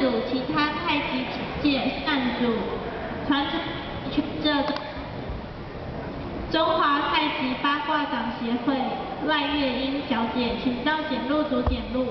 组其他太极界善主传承这中华太极八卦掌协会赖月英小姐，请到检录组检录。